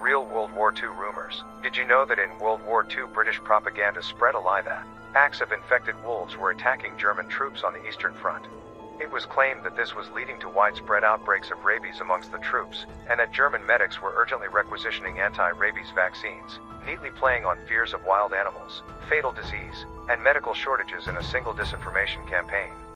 Real World War II rumors. Did you know that in World War II British propaganda spread a lie that packs of infected wolves were attacking German troops on the Eastern Front? It was claimed that this was leading to widespread outbreaks of rabies amongst the troops, and that German medics were urgently requisitioning anti rabies vaccines, neatly playing on fears of wild animals, fatal disease, and medical shortages in a single disinformation campaign.